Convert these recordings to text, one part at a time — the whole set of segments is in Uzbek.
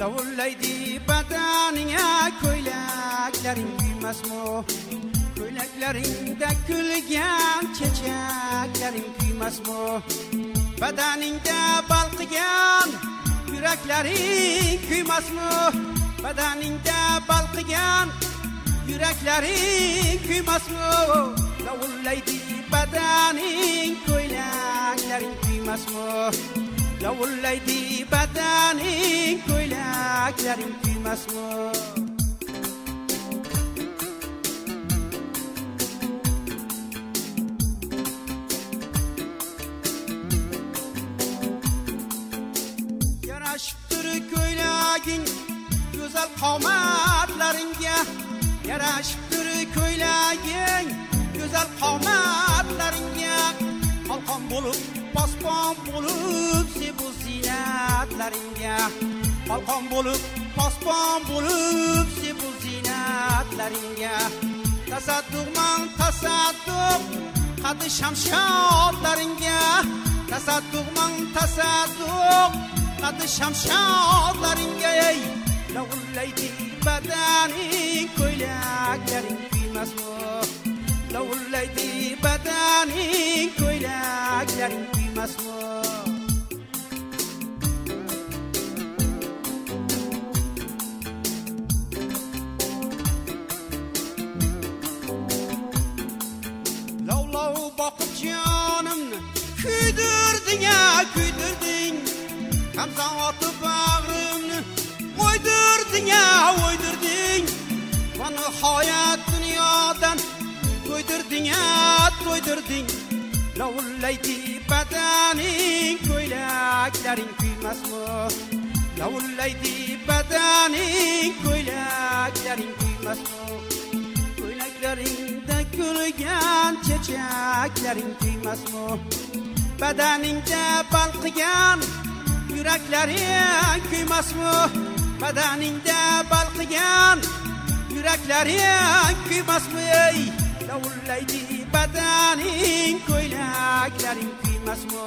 lovullaydi badaningga ko'ylaklaring kuymasmi ko'ylaklaringda kulgan chechaklaring kuymasmi badaningda balqigan yuraklaring kuymasmi badaningda balqigan yuraklaring kuymasmi lovullaydi badaning ko'ylaklaring kuymasmi lovullaydi kulübeden koylakların kuymaz mı? Yaraşıptır koylagin güzel komatlarınca Yaraşıptır koylagin güzel komatlarınca Balkon bulup posbon bo'lib sebu ziynatlaringga qalqon bo'lib posbon bo'lib sebu ziynatlaringga tasadduqman tasadduq qadi shamshodlaringga tasadduqman tasadduq qadi shamshodlaringga ey lovullaydi badaning ko'ylaklaring kuymasmi lovullaydi badaning ko'ylaklaring kuymasmi lovlov boqib jonimni kuydirding a kuydirding hamson otib bag'rimni o'ydirding a o'ydirding va nihoyat dunyodan to'ydirding a to'ydirding lovullaydi badaning ko'ylaklaring kuymasmi lovullaydi badaning ko'ylaklaring kuymasmi ko'ylaklaringda kulgan chechaklaring kuymasmi badaningda balqigan yuraklaring kuymasmi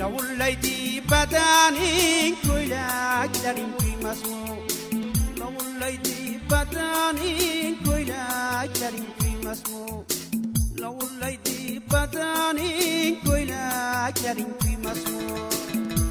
badaningda balqigan yuraklaring kuymasmi ey lovullaydi badaning ko'ylaklaring kuymasmi lovullaydi badaning ko'ylaklaring kuymasmi lovullaydi badaning ko'ylaklaring kuymasmi lovullaydi badaning ko'ylaklaring kuymasmi lablaring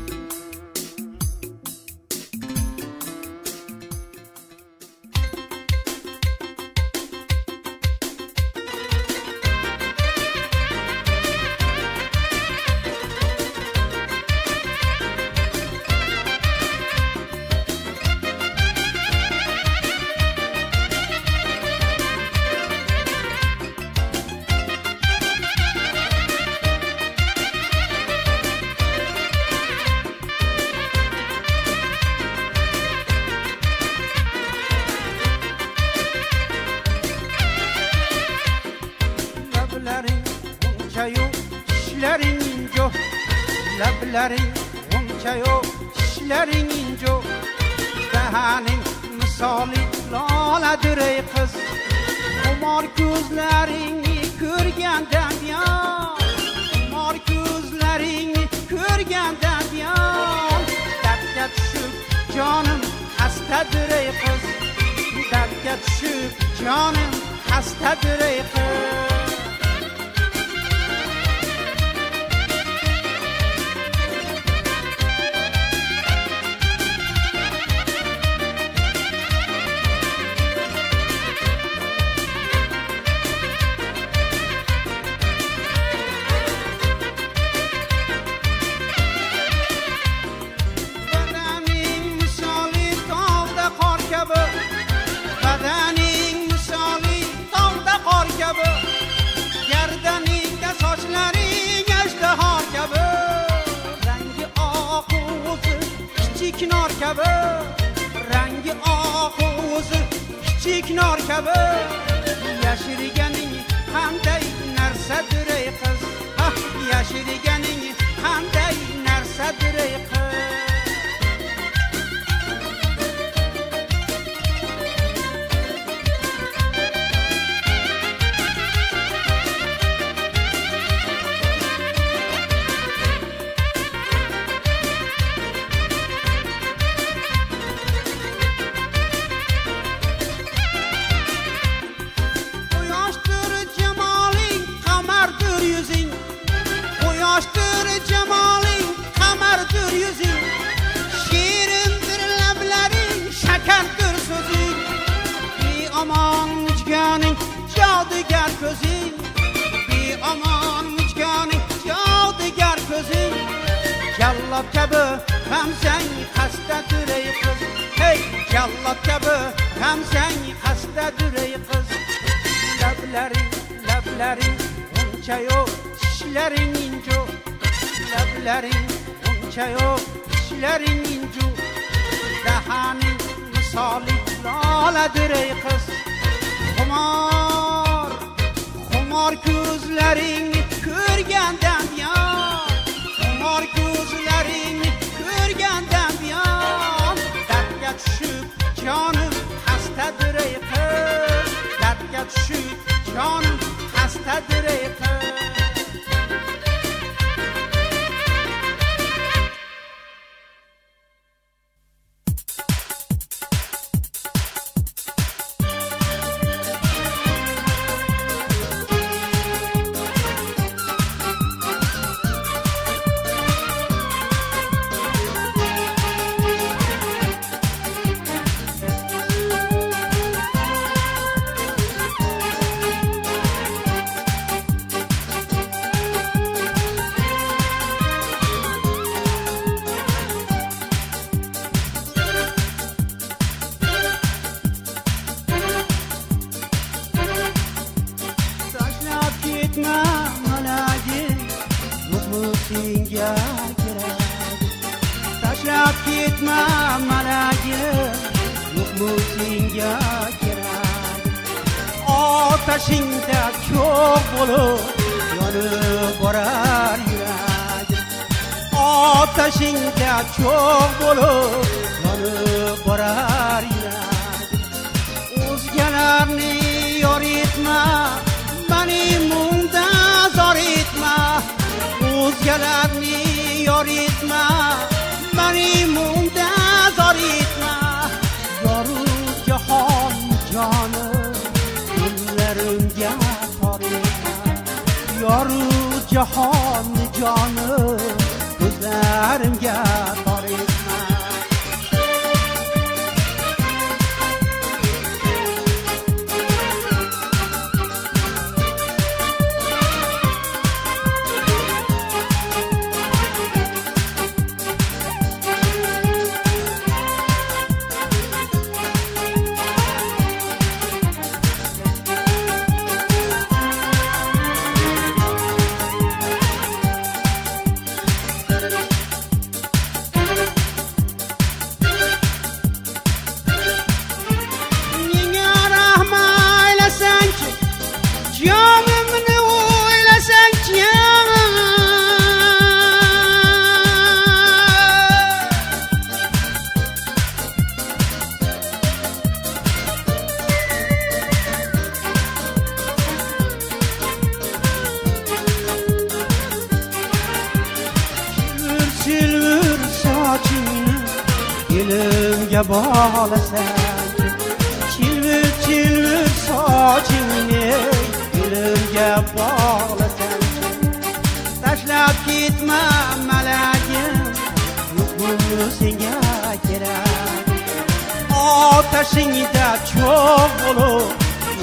başında çok olup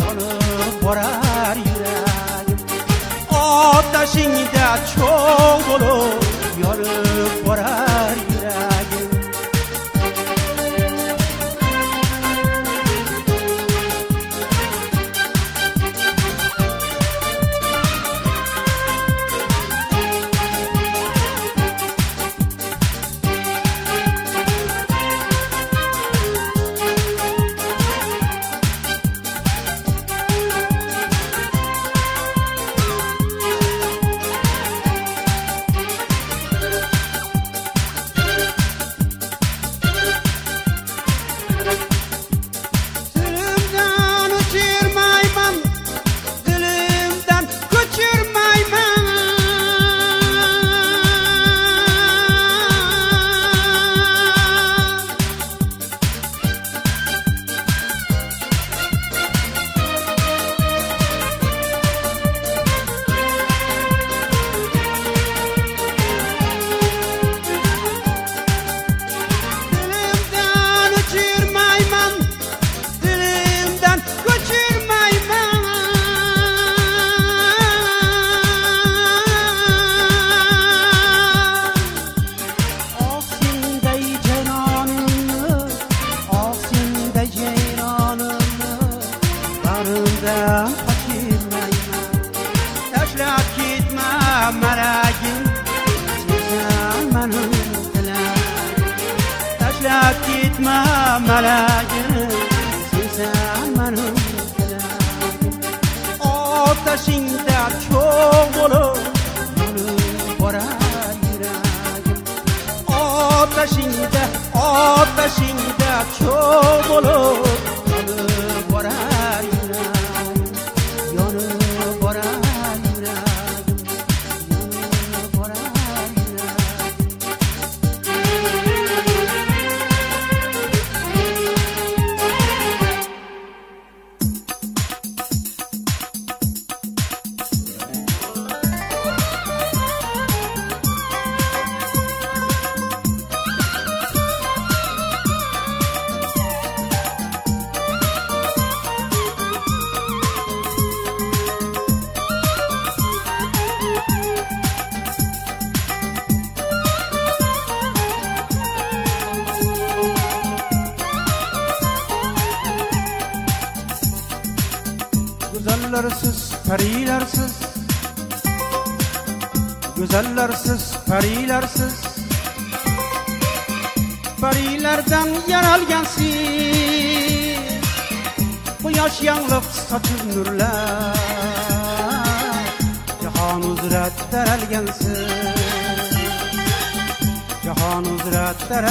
yanıp borar yüreğim. Ateşinde çok olup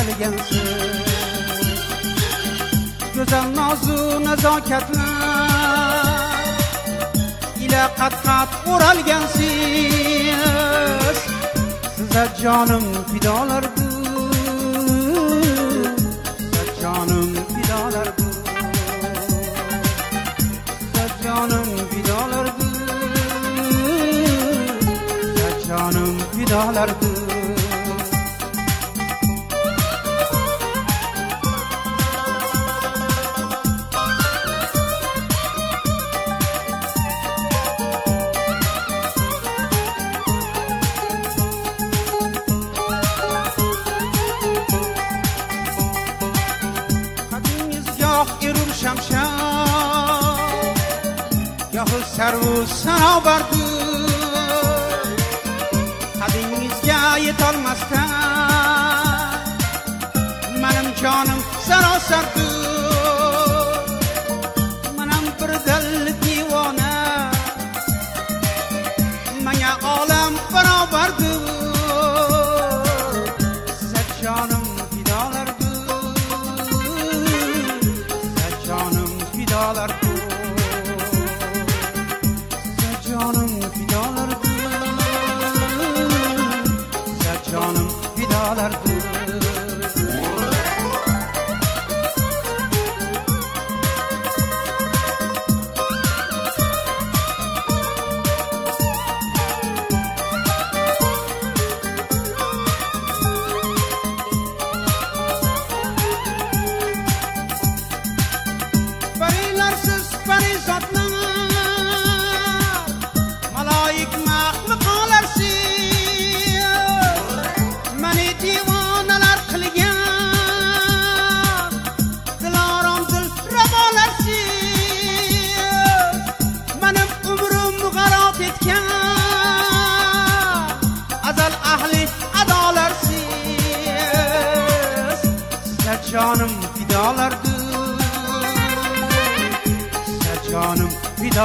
güzel gelsin. Güzel nazu nezaketler ile kat kat o'ralgansiz Size canım fidalardı Size canım fidalardı Size canım fidalardı Size canım fidalardı سر و سر آورد از این یه تار مستر منم جانم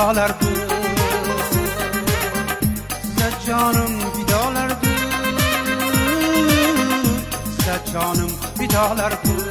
vidalardı Size canım vidalardı Size canım vidalardı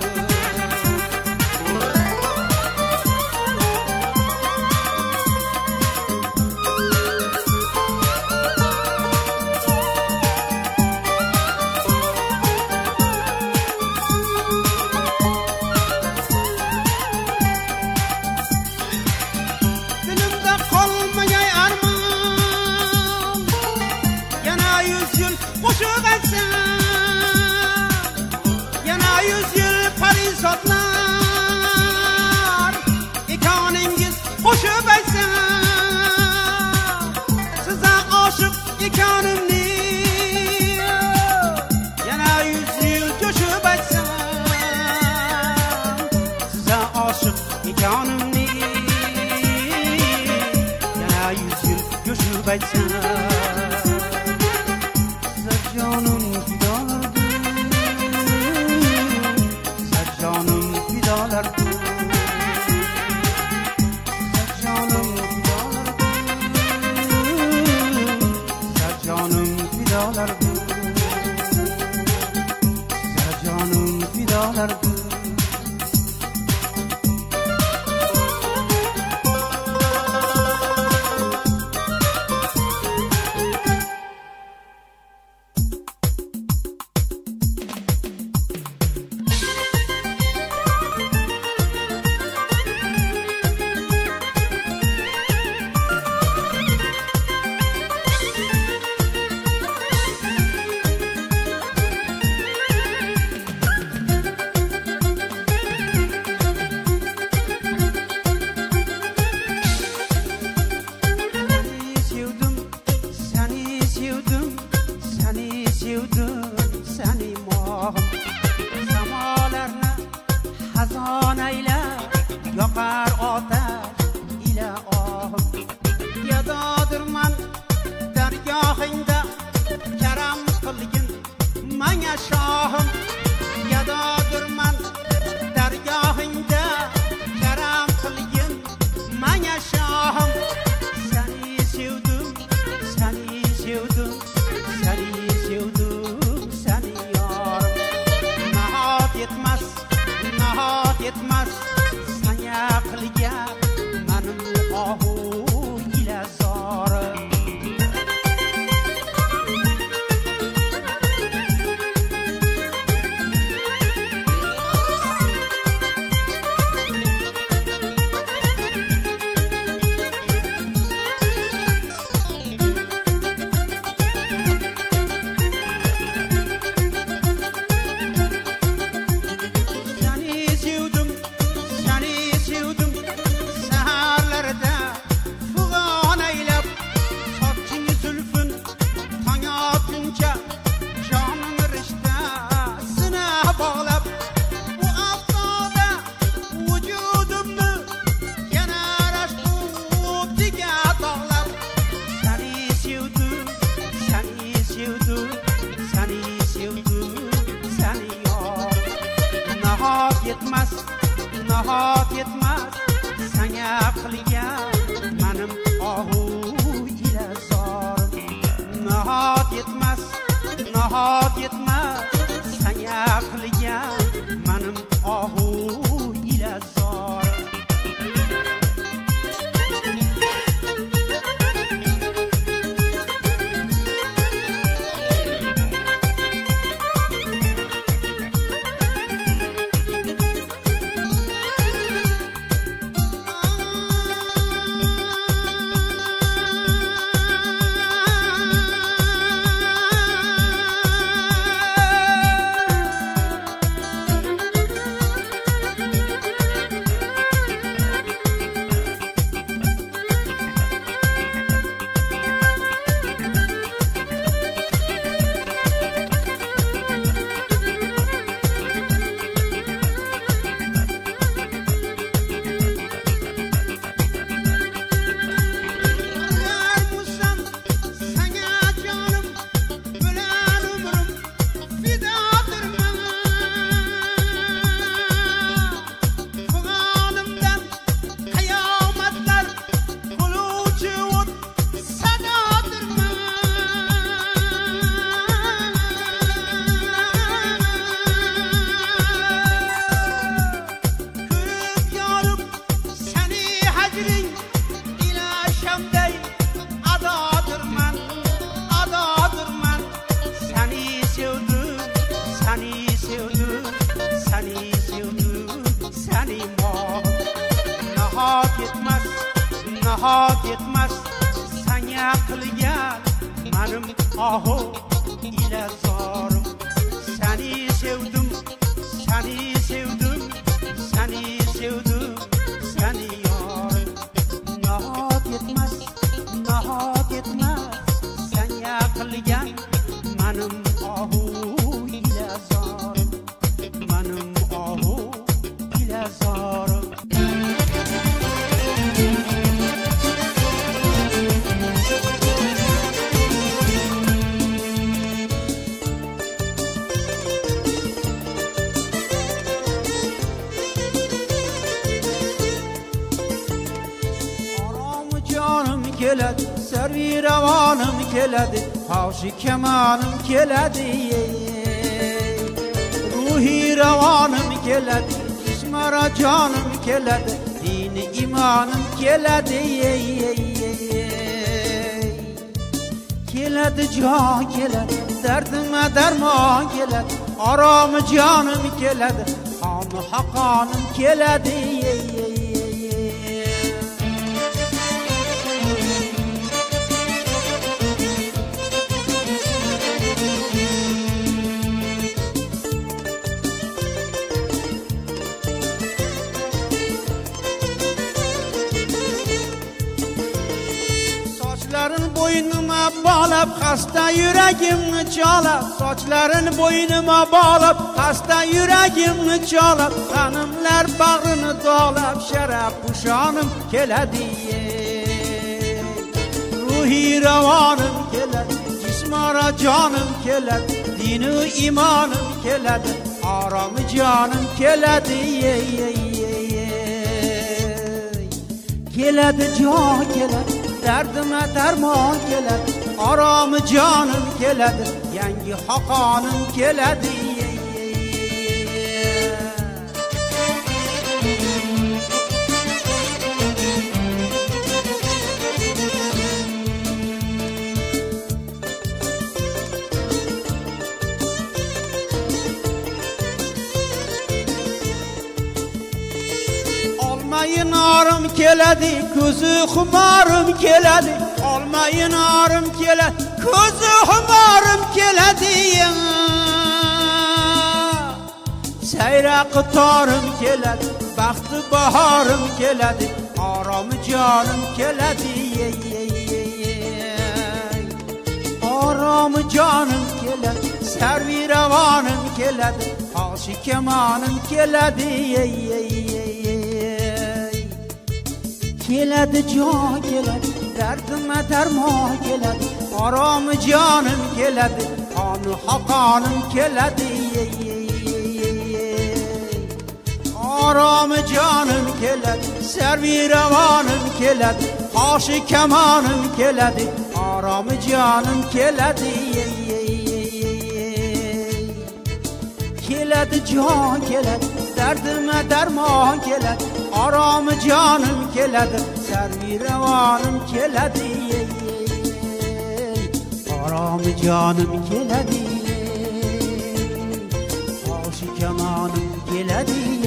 nahot yetmas sanga qilgan manim ohu ila jonim keladi dini imonim keladi keladi jon keladi dardima darmon keladi oromi jonim keladi xoni haqonim keladi bog'lab xasta yuragimni cholab sochlarini bo'ynima bog'lab xasta yuragimni cholab g'animlar bag'rini dog'lab sharaf pushonim keladi. Ruhiy ravonim keladi jismora jonim keladi dinu imonim keladi oromi jonim keladi. Keladi jon keladi dardima darmon keladi. Oromi jonim keladi yangi xoqonim keladi. Olmayi norim keladi ko'zi xumorim keladi. Olmayin kela keladi ko'zi humorim keladi sayra qatorim keladi baxti bahorim keladi oromi jonim keladi oromi jonim keladi sarviravonim keladi hoshi kamonim keladi keladi jon keladi dardima darmon keladi oromi jonim keladi qoni haqonim keladi oromi jonim keladi sarvi ravonim keladi hoshi kamonim keladi oromi jonim keladi keladi jon keladi dardima darmon keladi oromi jonim keladi sarvi ravonim keladi oromi jonim keladi hoshi kamonim keladi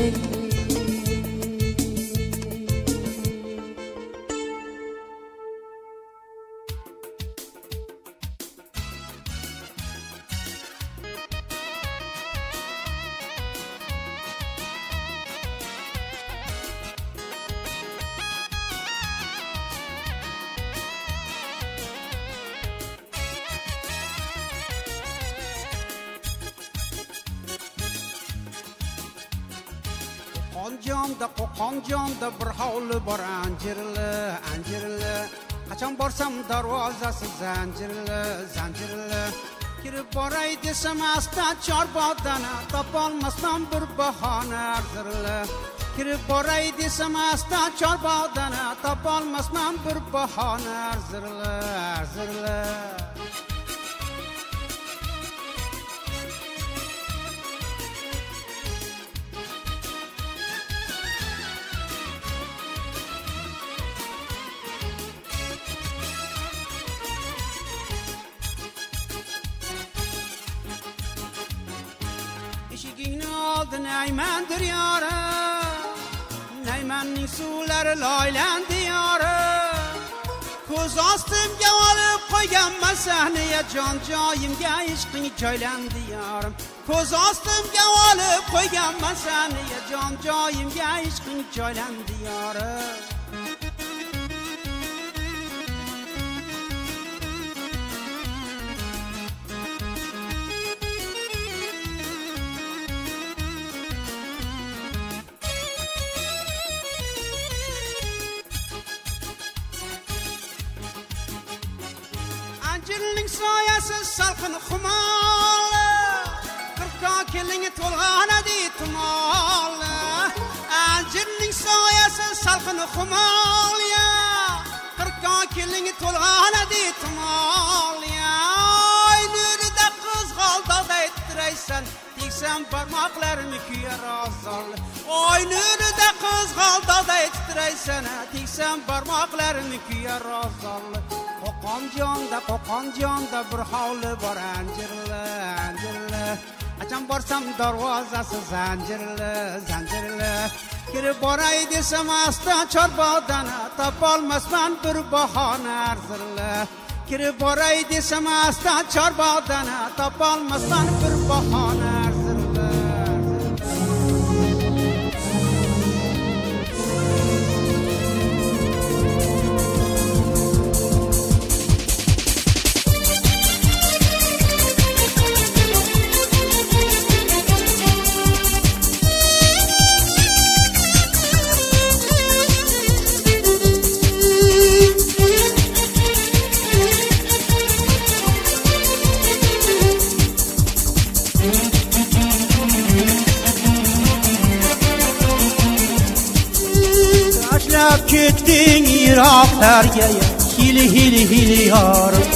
desam darvozasi zanjirli zanjirli kirib boray desam asta chorbodani topolmasdan bir bahona arzirli kirib boray desam asta chorbodani topolmasman bir bahona arzirli arzirli nayman naymandir naymanning suvlari loylandi yori ko'z ostimga olib qo'yganman sahniya jon joyimga ishqing joylandi yorim ko'z ostimga olib qo'yganman sahniya jon joyimga ishqing joylandi yorim jinning soyasi salqin xumoli qirqqa keling to'lg'anadi tumoli anjirning soyasi salqin xumol qirqqa kelingi to'lg'an ditmol ay nurida qizg'aldoq ayttiraysan. Tegsam barmoqlarim kuyar ozor oy nurida qizg'aldoq titraysan tegsam barmoqlarim kuyar ozor qo'qon qo'qonjonda bir hovli bor anjirli anjirli qachon borsam darvozasi zanjirli zanjirli kirib boray desam asta chorbog'dan topolmasman bir bahona arzirli kirib boray desam asta chorbog'dan topolmasman bir bahona sergeye hili hili hili yarım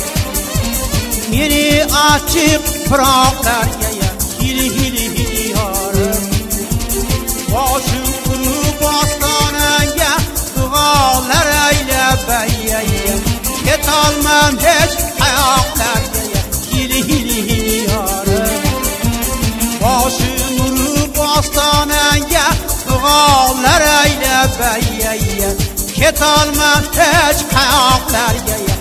Yeni açıp bırak dergeye hili hili hili yarım Başım kırıp hastaneye dualar eyle beyyeye Yet almam hiç ayak dergeye hili hili hili yarım Başım kırıp hastaneye dualar eyle beyyeye ketolmam hech qayoqlarga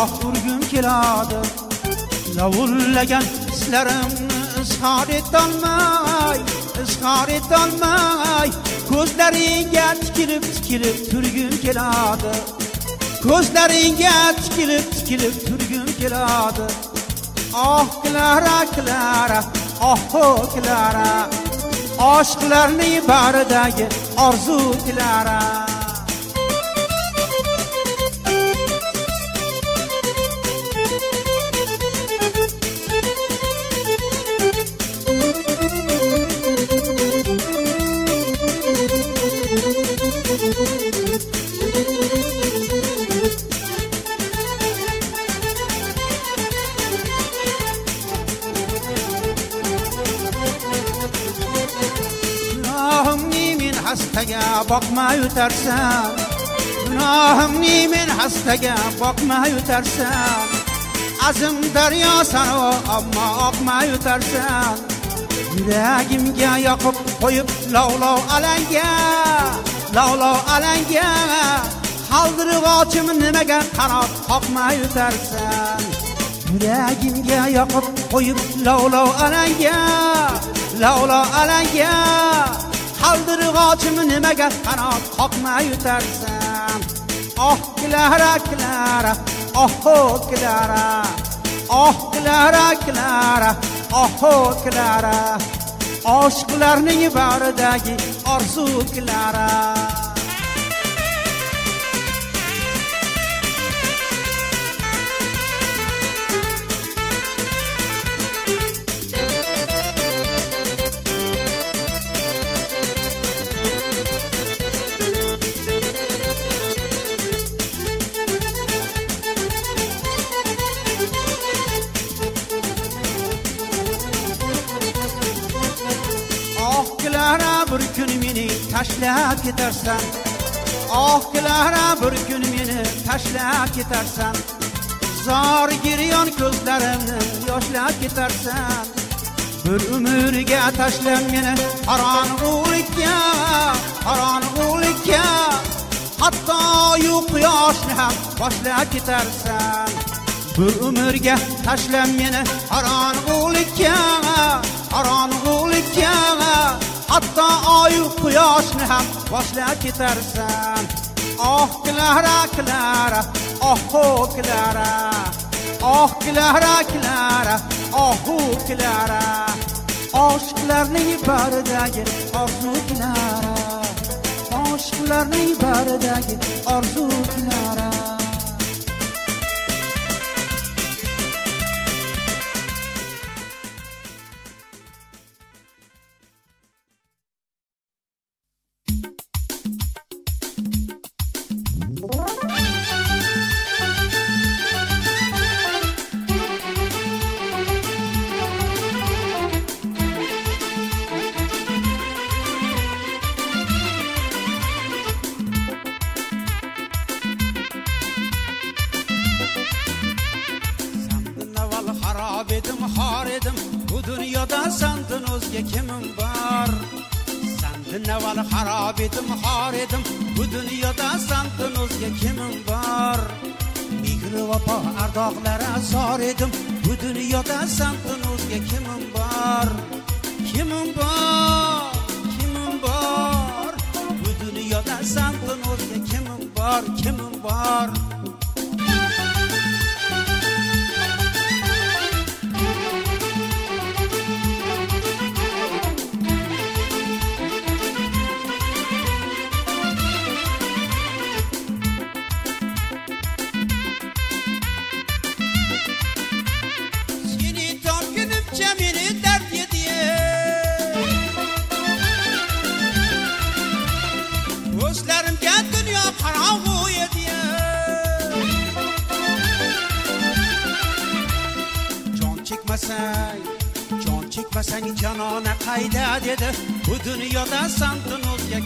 hajringda urgim keladi. Lavullagan hislarimni izhor etolmay izhor etolmay ko'zlaringga tikilib tikilib turgim keladi. Ko'zlaringga tikilib tikilib turgim keladi. Oh klara klara oho klara oshiqlarning baridagi orzu Clara boqma yutarsan Gunohimni men hastaga boqma yutarsan Azim daryo sano ammo oqma yutarsan Yuragimga yoqib qo'yib lovlov alanga lovlov alanga Qaldirg'ochim nimaga qanot qoqmay yutarsan Yuragimga yoqib qo'yib lovlov alanga lovlov alanga yog'ochim nimaga qanot qoqmay yutarsan Oh klara klara oho klara Oh klara klara oh klara oshiqlarning bag'ridagi orzu Clara tashlab ah ketarsan Oh Clara bir kun meni tashlab ketarsan Zor giryon ko'zlarimni yoshlab ketarsan Bir umrga tashlab meni qorong'ulikka qorong'ulikka Hatto yu quyoshni ham boshlab ketarsan Bir umrga tashlab meni qorong'ulikka qorong'ulikka hatto oyu quyoshni ham boshlab ketarsan. Oh klara klara oh klara oh klara klara oh klara oshiqlarning baridagi orzu klara oshiqlarning baridagi orzu klara azor edim bu dunyoda sandan o'zga kimim bor? Kimim bor? Kimim bor? Bu dunyoda sandan o'zga kimim bor? Kimim bor? Jon jonona qayda dedi. Bu dunyoda sandan o'zga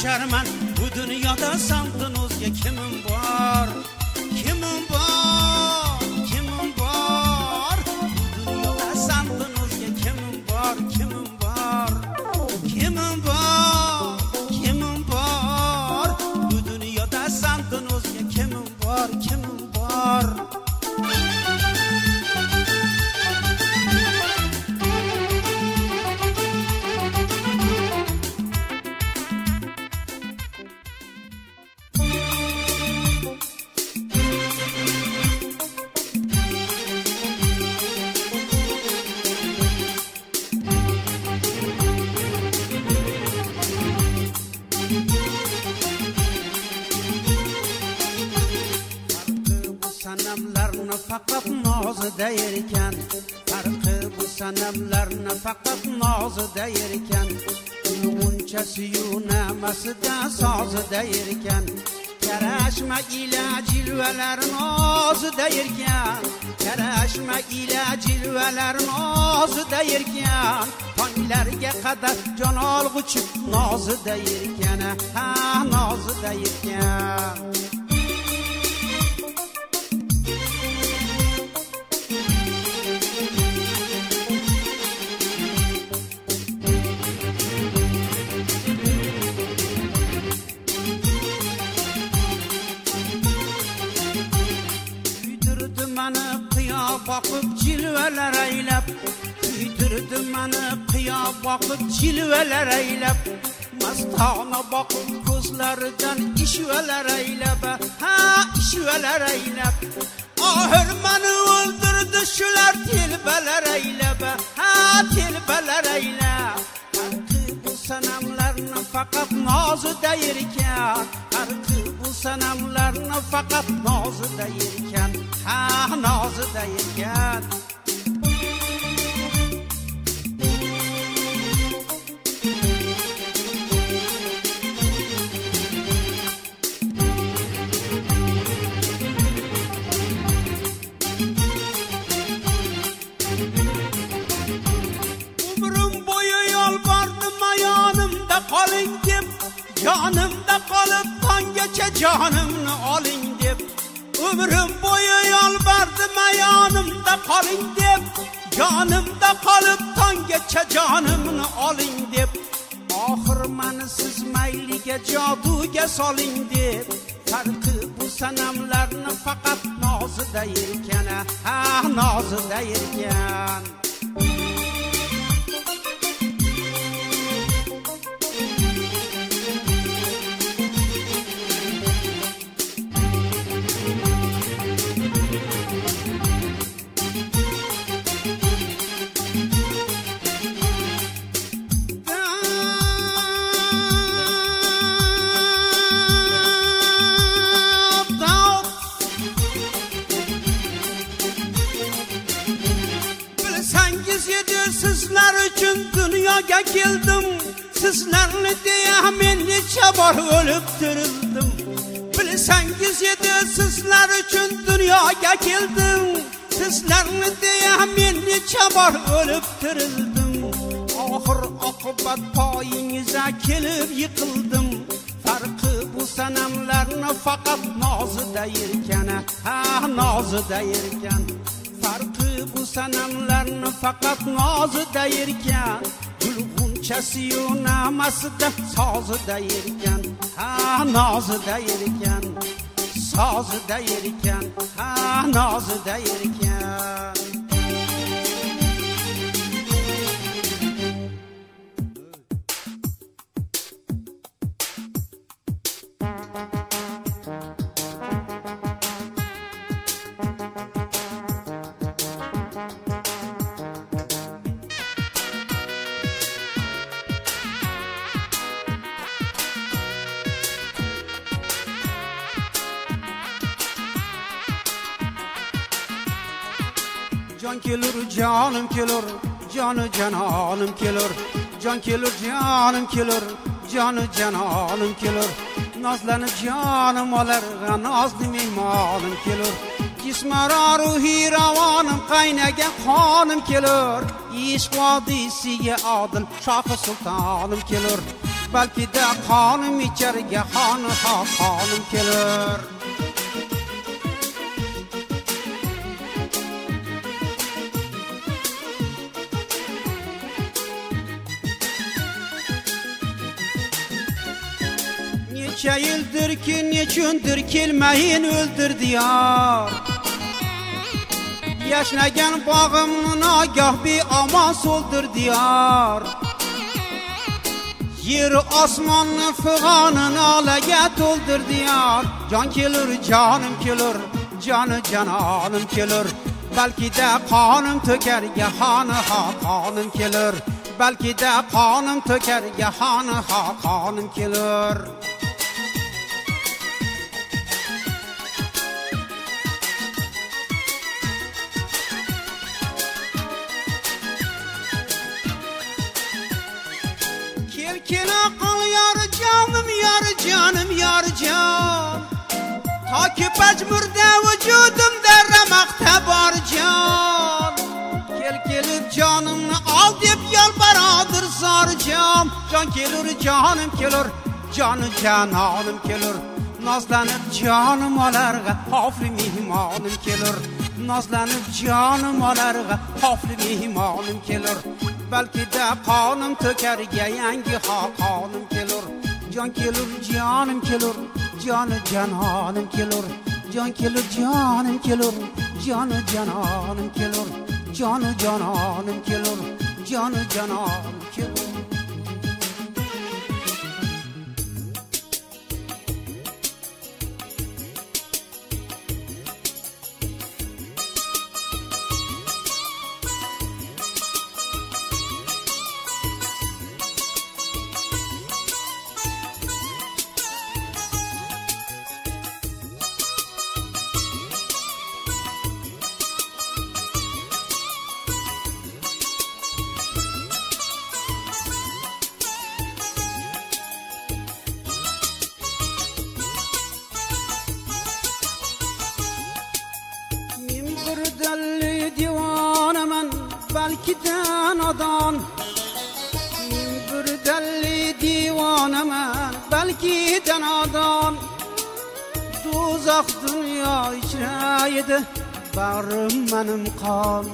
shut up nozida erkan uyg'uncha suyunamasida sozida erkan yarashma ila jilvalar nozida erkan yarashma ila jilvalar nozida erkan tonglarga qadar jon olg'uchi nozida erkan ha nozida erkan jilvalar aylab kuydirdi mani qiyo boqib jilvalar aylab. Mastona boqib ko'zlaridan ishvalar aylab ha ishvalar aylab. Oxir mani o'ldirdi shular telbalar aylab ha telbalar aylab. Bu sanamlarni faqat nozida erkan. Farqi bu sanamlarni faqat nozida erkan. Ha nozida erkan. Ke jonimni oling deb umrim bo'yi yolbardim ayonimda qoling deb jonimda qolib tonggacha jonimni oling deb oxir mani siz mayliga joduga soling deb farqi bu sanamlarni faqat nozida yelkana ha nozida yelkan. Dunyoga keldim sizlarni deya men necha bor o'lib tirildim bilsangiz edi sizlar uchun dunyoga keldim sizlarni deya men necha bor o'lib tirildim oxir oqibat farqi bu sanamlarni faqat nozida erkan ha nozida erkan farqi bu sanamlarni faqat nozida erkan gulg'unchasiyu namasida sozida erkan ha nozida erkan sozida erkan ha nozida erkan jonim kelur joni janonim kelur. Jon kelur jonim kelur joni janonim kelur. Nozlanib jonim olar g'anozli mehmonim kelur. Jismaro ruhiy ravonim qaynagan qonim kelur. Ishq vodiysiga odil shohi sultonim kelur. Balkida qonim icharga xoni xonim kelur. Necha yildirki nechundir kelmayin o'ldirdi yor yashnagan bog'imni nogoh beomon so'ldirdi yor yeru osmonni fig'oni nolaga to'ldirdi yor jon kelur jonim kelur joni janonim kelur. Balkida qonim to'karga xoni ho qonim kelur. Balkida qonim to'karga xoni ho qonim kelur. kel toki pajmurda vujudimda ramoqda bor jon. Kel kelib jonimni ol deb yolbarodir zor jon. Jon kelur jonim kelur jonu janonim kelur. Nozlanib jonim olarga xofli mehmonim kelur. Nozlanib jonim olarga xofli mehmonim kelur. Balkida qonim to'karga yangi xoqonim kelur. Jon kelur jonim kelur joni janonim kelur. Jon kelur jonim kelur. Joni janonim kelur. Joni janonim kelur. Joni janonim kelur. Evvelki do'zax dunyo ichra edi bag'rim manim qon.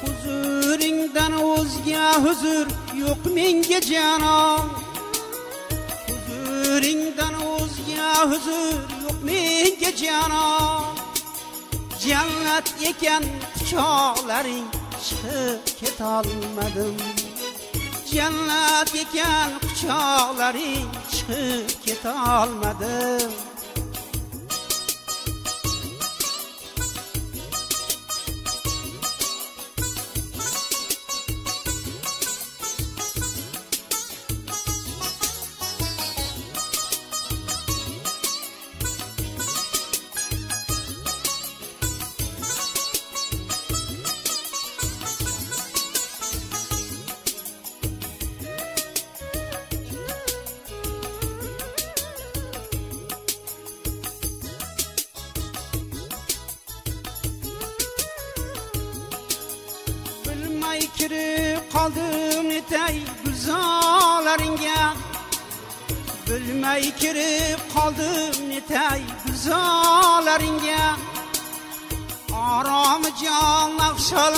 Huzuringdan o'zga huzur yo'q menga janon. Huzuringdan o'zga huzur yo'q menga janon. Jannat ekan quchoqlaring chiqib ketolmadim. Jannat ekan quchoqlaring chiqib ketolmadim bilmay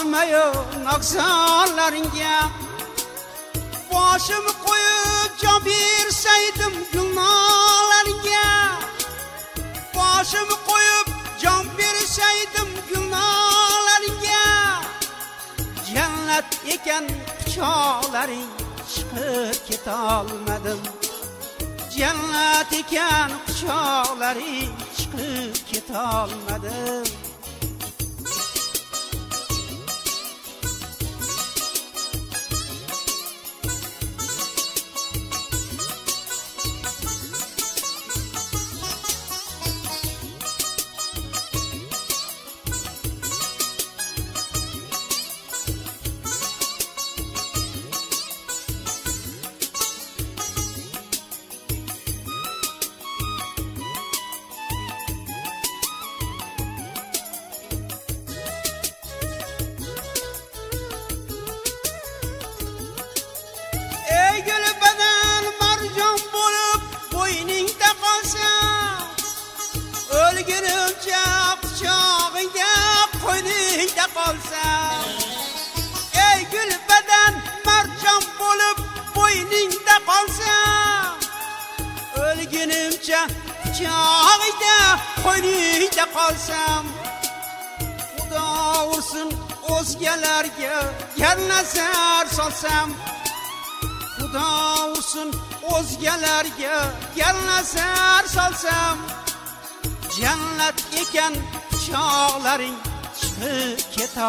naqsholmayu naqsonlaringga boshim qo'yib jon bersaydim gulnolaringga. Boshim qo'yib jon bersaydim gulnolaringga. Jannat ekan quchoqlaring chiqib ketolmadim. Jannat ekan quchoqlaring chiqib ketolmadim.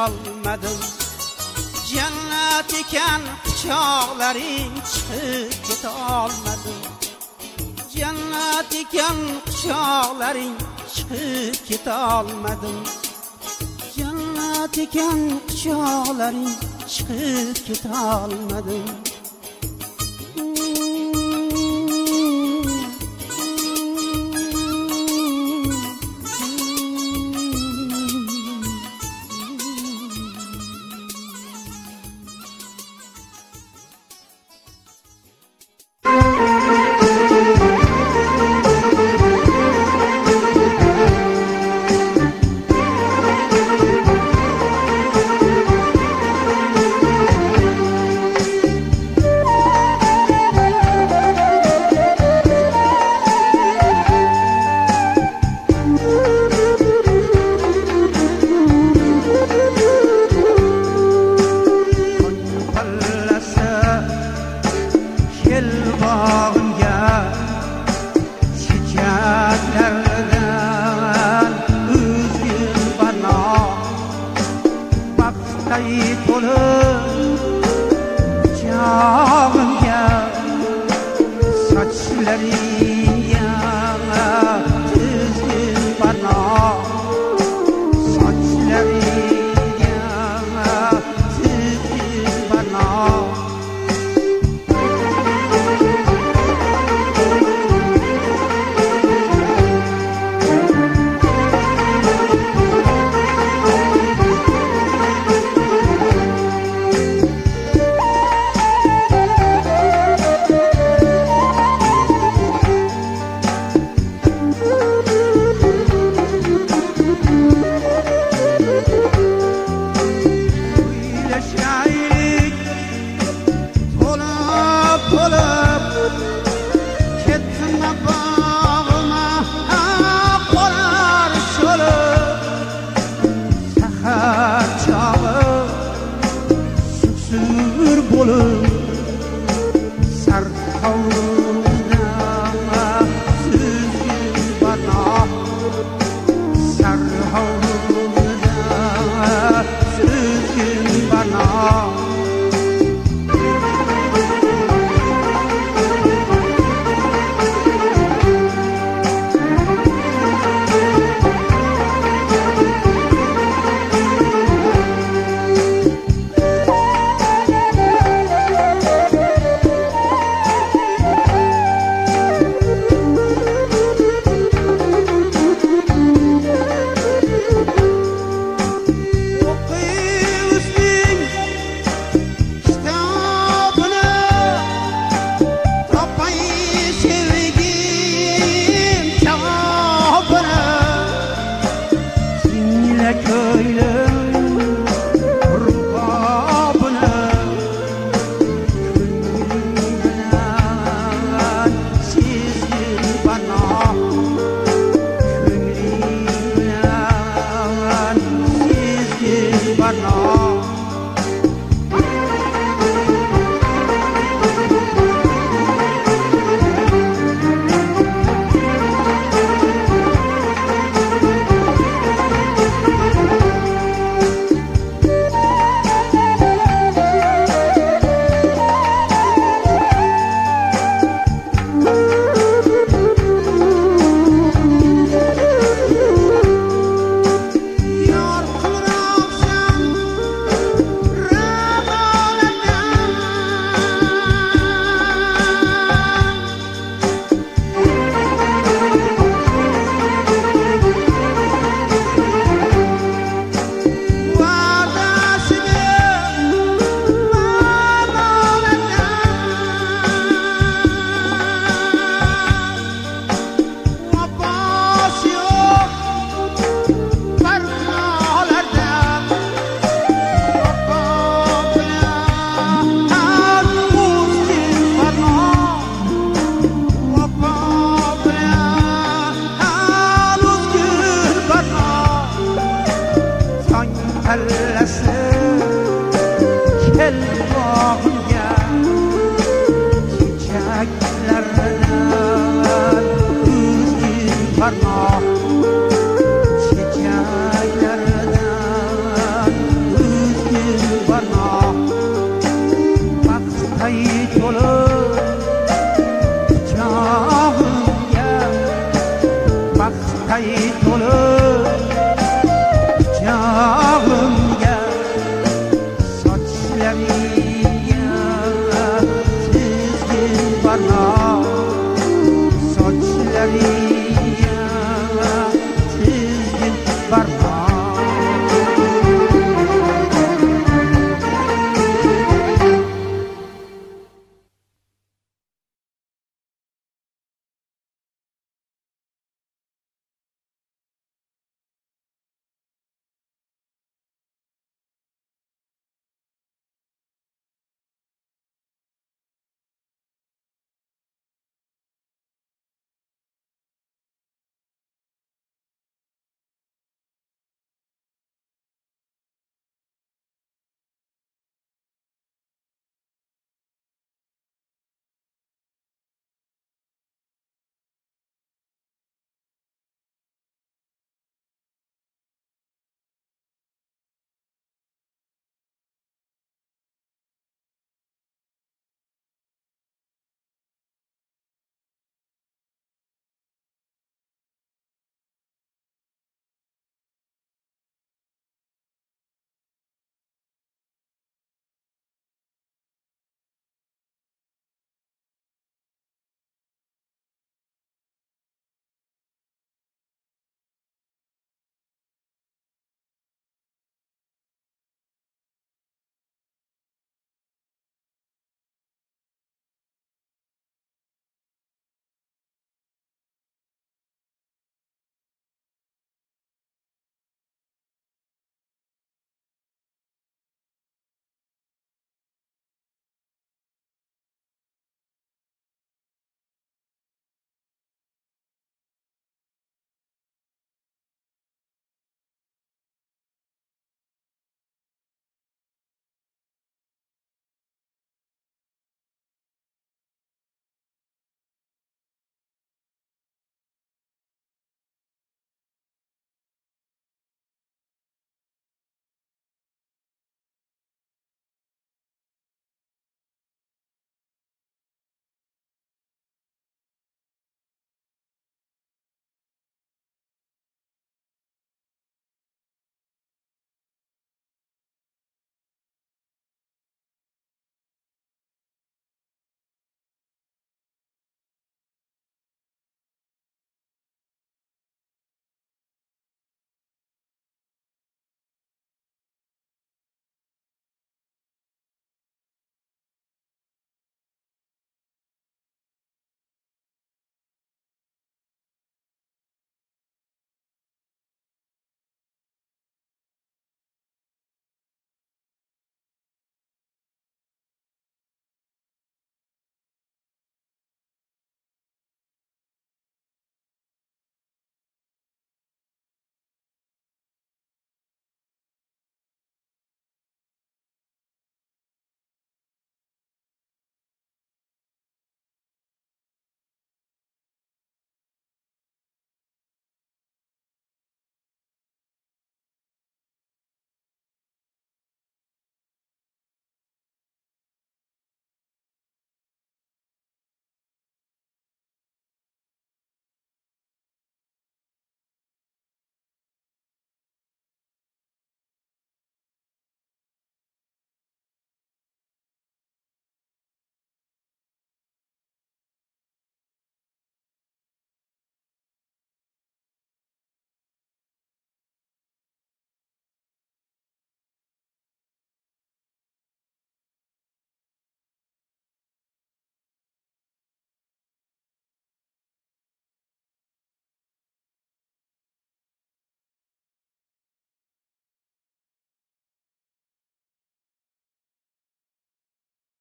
Olmadim jannat ekan quchoqlaring chiqib ketolmadim jannat ekan quchoqlaring chiqib ketolmadim jannat ekan quchoqlaring chiqib ketolmadim olmadim. caída.